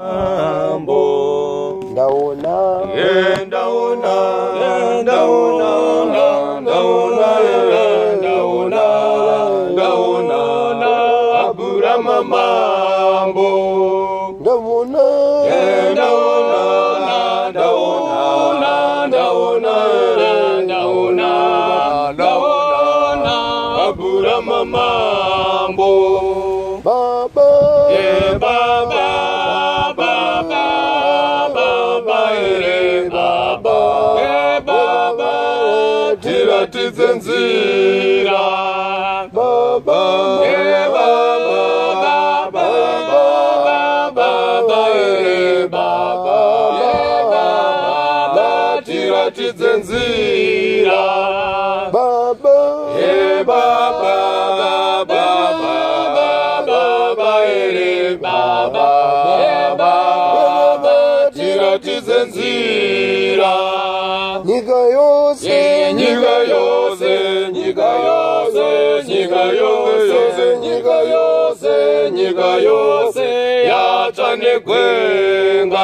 mambo ndaona ndaona ndaona ndaona ndaona ndaona aburama mambo ndaona ndaona ndaona ndaona ndaona ndaona aburama mambo baba yeah baba tidzenzira tidzenzira ら逃がよせ逃がよせ逃がよせ逃がよせ逃がよせ逃がよせやちゃねくんが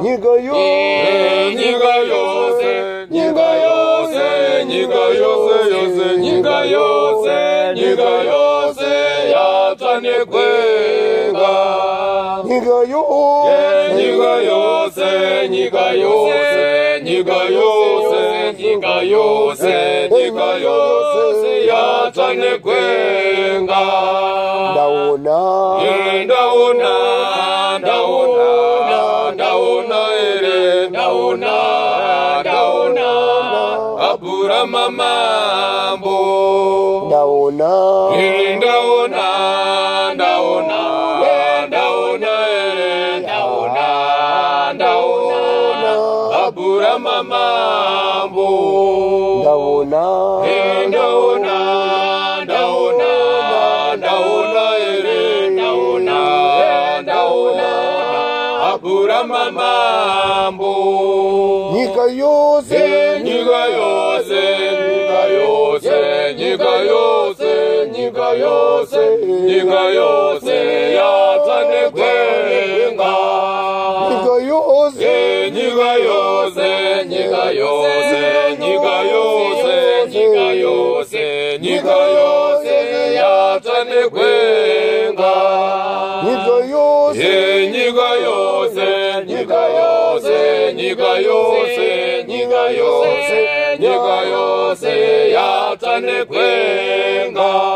逃がよせ逃がよせ逃がよせ逃がよせ逃がよせ逃がよせやちゃねくんががよせ Нигаюсе, нигаюсе, нигаюсе, нигаюсе, нигаюсе, Yatane чане dauna, Ndauna, dauna, dauna, dauna ere, ndauna, ndauna, abura mamambo. dauna, abura mamambo ndaona ndaona ndaona ndaona ere ndaona ndaona abura mamambo nyika yose nyika yose nyika yose nyika yose nyika yose nyika yose yatsane kwe nyika yose oh, nyika yose nyika yose nyika yose nyika yose nyika yose yatsva negwenga nyika yose nyika yose nyika yose nyika yose nyika yose nyika yose yatsva negwenga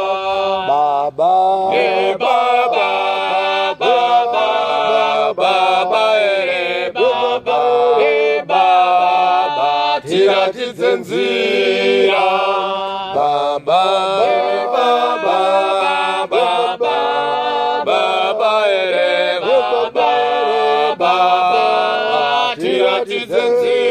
baba e baba tiratitsinzira baba e baba baba baba ere baba baba tiratitsinzira